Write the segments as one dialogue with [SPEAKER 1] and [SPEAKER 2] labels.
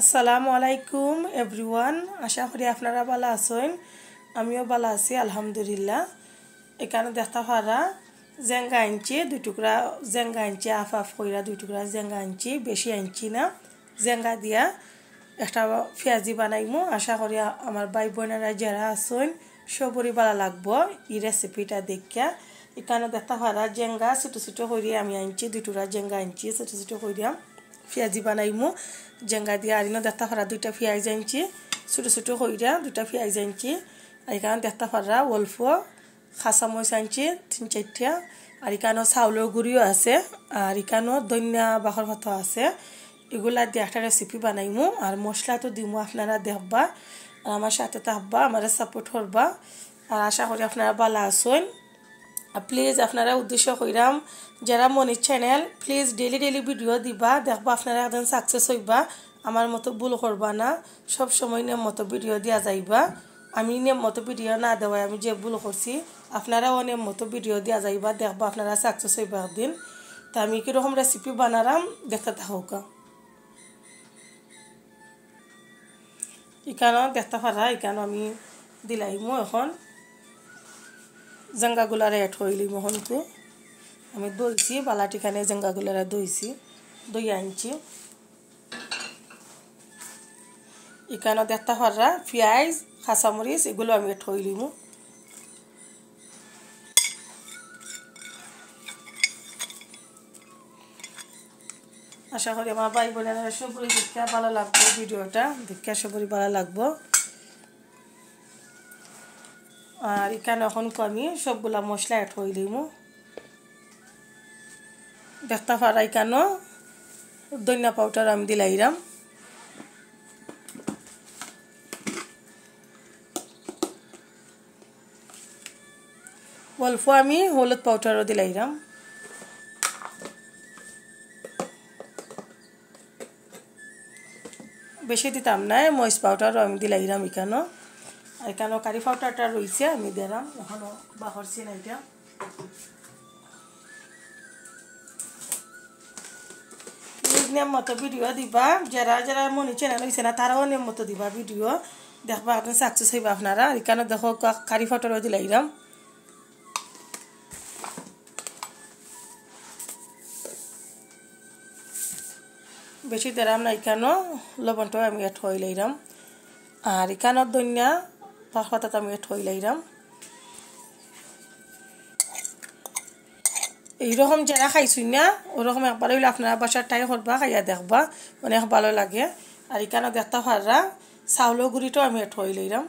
[SPEAKER 1] আসসালামু আলাইকুম এভরিওয়ান আশা করি আপনারা ভালো আছেন। আমিও ভালো আছি, আলহামদুলিল্লাহ। এখানে দেখতে পারা জেঙ্গা আনছি, দুই টুকরা জেঙ্গা আনছি, আফ আফ কইরা দুই টুকরা জেঙ্গা আনছি, বেশি আনছি না। জেঙ্গা দিয়া একটা পেঁয়াজি বানাইমু। আশা করি আমার ভাই বোনেরা যারা আছেন, সবরই ভালো লাগবো এই রেসিপিটা দেখিয়া। এখানে দেখতে পারা জেঙ্গা ছোটো ছোটো করিয়া আমি আনছি, দুই টুকরা জেঙ্গা আনছি, ছোটো ছোটো করিয়া পেঁয়াজি বানাইমু। জেঙ্গা দিয়ে আর দেখতে পারা দুইটা পেঁয়াজ আনছি ছোটো ছোটো কইরা দুইটা পেঁয়াজ আনছি আর এখানে দেখতে পারা অল্প খাসামরিচ আনছি তিন চারটা। আর এখানেও চাউলের গুড়িও আছে, আর এখানেও দৈন্যা বাখর পাতা আছে। এগুলা দিয়ে একটা রেসিপি বানাইমু, আর মশলা তো দিমু আপনারা দেখবা আর আমার সাথে থাকবা, আমার সাপোর্ট করবা। আর আশা করি আপনারা ভালো আসুন প্লিজ আপনারা উদ্দেশ্য কইরাম, যারা Monir channel please daily daily video দিবা, দেখবা আপনারা একদিন সাকসেস হইবা, আমার মতো ভুল করবা না, সব সময় নেম মতো ভিডিও দিয়া যাইবা। আমি নেম মতো ভিডিও না দেওয়াই আমি যে ভুল করছি, আপনারাও নেম মতো ভিডিও দিয়া যাইবা, দেখবা আপনারা সাকসেস হইবা একদিন। তা আমি কীরকম রেসিপি বানারাম, দেখতে থাকুক এখানেও দেখতে পারা এখানে আমি দিলাইমু এখন। জেঙ্গাগুলারে এড হইলি মোহনকু আমি দইছি, বালাটিখানে জেঙ্গাগুলারে দইছি দই আনছি। এখানে দেখতে হররা, পেঁয়াজ, কাঁচামরিচ, এগুলো আমি এড হইলিমু আশা করি আমার ভাই বোনেরা সবরি দেখা ভালো লাগবে, ভিডিওটা। দেখা সবরি ভালো লাগবো। আর এখানে এখন আমি সবগুলা মশলা এড হয়ে দিম দেখতে পারা এখানেও ধনিয়া পাউডার আমি দিলাইরাম অল্প আমি হলুদ পাউডারও দিলাইরাম বেশি দিতাম না, মরিচ পাউডারও আমি দিলাইরাম এখানেও এখানেও কারি পাউডারটা রয়েছে আমি দিলাম। এখনও বাহরছি না এটা। নিয়ম মতো ভিডিও দিবা, যারা যারা মনে চ্যানেল হয়েছে না, তারাও নিয়ম মতো দিবা ভিডিও। দেখবা আপনি সাকসেস হইবা আপনারা। এখানে দেখো কারি পাউডারও দিলাইরাম বেশি দেরাম না, এখানেও লবণটাও আমি এড হয়ে লাইরাম আর এখানের দন্যা পাতাটা আমি হয়ে লাইরাম এইরকম যারা খাইছুই না, ওরকম একবার হইলে আপনারা বাসার টাই করবা খাইয়া দেখবা মানে ভালো লাগে। আর এখানে দেখতে পাররা, চাউলের গুঁড়িটাও আমি হয়ে লাইরাম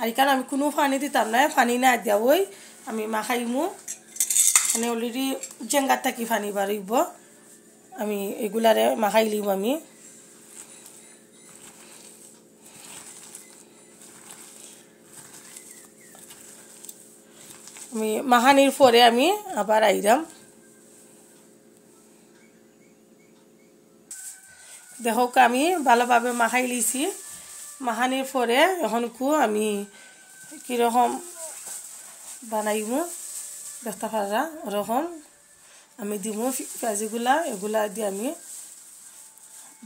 [SPEAKER 1] আর এখানে আমি কোনো পানি দিতাম না, পানি না দিয়া ওই আমি মাখাইমু। মানে অলরেডি জেঙ্গার থাকি পানি বাড়িব আমি এগুলারে মাখাই লিম আমি। আমি মাহানির পরে আমি আবার আইরাম। দেখো, আমি ভালোভাবে মাখাই লিছি। মাহানির পরে এখনকু আমি কীরকম বানাইমু, দেখতে পারা ওরকম। আমি দিমু পেঁয়াজিগুলা, এগুলা দিয়ে আমি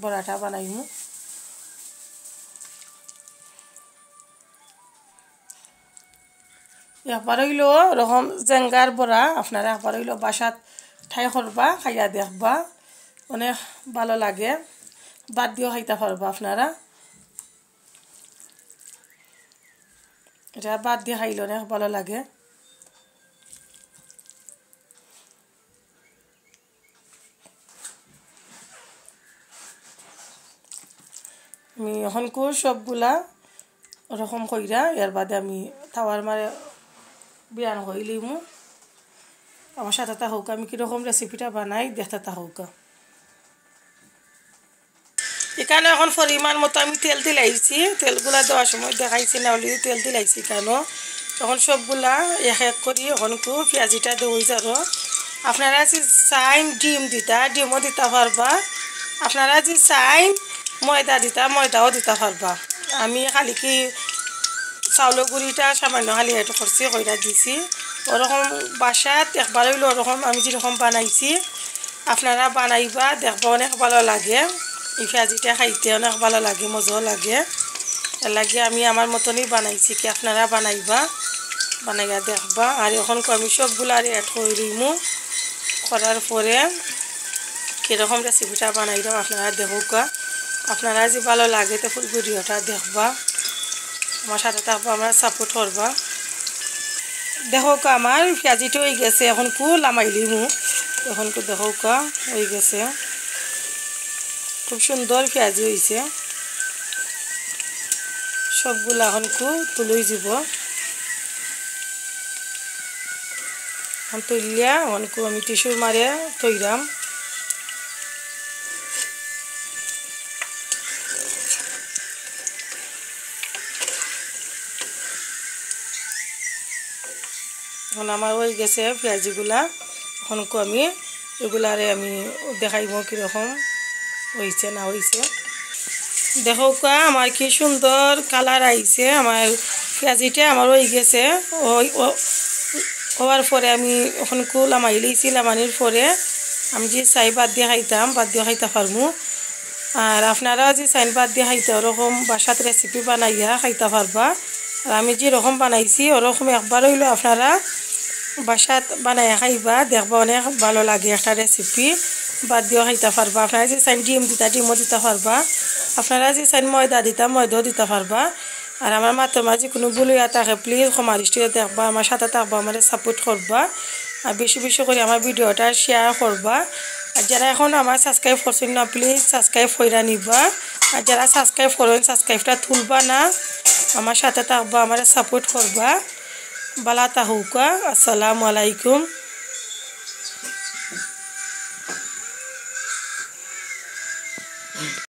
[SPEAKER 1] বড়াটা বানাইমু। একবার হইল ওরকম জেঙ্গার বড়া, আপনারা একবার হইল বাসাত ঠাই করবা, খাইয়া দেখবা, অনেক ভালো লাগে। বাদ দিয়েও খাইতে পারবা আপনারা। এটা বাদ দিয়ে খাইলে, অনেক ভালো লাগে। আমি এখনকু সবগুলা? ওরকম কইরা, এর বাদে আমি তাওয়ার মারে বিয়ান হইলিমু আমার সাথে হোক, আমি কীরকম রেসিপিটা বানাই দেখতে হোক। এখানে এখন পরিমাণ মতো আমি তেল দিলাইছি তেলগুলা দেওয়ার সময় দেখাইছি না হলে তেল দিলাইছি কেন? তখন সবগুলা এক এক করি এখনকু পেঁয়াজিটা দেওয়াই যার আপনারা যে চাইন ডিম দিতা ডিমও দিতে পারবা। আপনারা যে চাইন ময়দা দিতা, ময়দাও দিতে পারবা। আমি খালি কি চাউলের গুঁড়িটা সামান্য খালি এটা করছি কইরা দিছি। ওরকম বাসাত একবার হইল ওরকম আমি যেরকম বানাইছি, আপনারা বানাইবা দেখবা অনেক ভালো লাগে। এই পেঁয়াজিটা খাইতে অনেক ভালো লাগে, মজাও লাগে। এর লাগে আমি আমার মতনই বানাইছি কি আপনারা বানাইবা, বানাইয়া দেখবা। আর এখন আমি সবগুলো আর অ্যাড করে দিমু করার পরে কীরকম রেসিপিটা বানাই দাও আপনারা দেখুকা আপনারা যে ভালো লাগে তো ফুল ভিডিওটা দেখবা। আমার সাথে থাকবা আমরা সাপোর্ট করবা। দেখো আমার পেঁয়াজিটা হয়ে গেছে, এখন কু লামাইলি মু এখন কু দেখো হয়ে গেছে। খুব সুন্দর পেঁয়াজি হয়েছে সবগুলো এখন কু তুলই যাব এখন তুললিয়া এখন কু আমি টিস্যুর মারে তৈরাম এখন আমার হয়ে গেছে পেঁয়াজিগুলা। এখন আমি এগুলারে আমি দেখাইব কীরকম হয়েছে না হয়েছে দেখো আমার কি সুন্দর কালার আইছে আমার পেঁয়াজিটা আমার হয়ে গেছে। ওই হওয়ার পরে আমি এখন কুল আমাই লইছি লামানির পরে আমি যে চাই বাদ দিয়ে খাইতাম, বাদ দিয়ে খাইতে পারব আর আপনারা যে চাইন বাদ দিয়ে খাইতে ওরকম বাসাত রেসিপি বানাইয়া খাইতে পারবা আর আমি যেরকম বানাইছি ওরকম একবার হইল আপনারা বাসাত বানাইয়া খাইবা, দেখবা অনেক ভালো লাগে একটা রেসিপি বাদ দিয়েও খাইতে পারবা। আপনারা যে চাইন ডিম দিতা, ডিমও দিতে পারবা। আপনারা যে চাইন ময়দা দিতা, ময়দাও দিতে পারবা। আর আমার মাত্র মাঝে কোনো বলিয়া থাকে প্লিজ সমারিষ্টিও দেখবা, আমার সাথে থাকবা, আমার সাপোর্ট করবা। আর বেশি বেশি করে আমার ভিডিওটা শেয়ার করবা। আর যারা এখন আমার সাবস্ক্রাইব করছেন না প্লিজ সাবস্ক্রাইব করে নিবা। আর যারা সাবস্ক্রাইব করেন সাবস্ক্রাইবটা তুলবা না। আমার সাথে থাকবা, আমার সাপোর্ট করবা। बलाता होगा असलकुम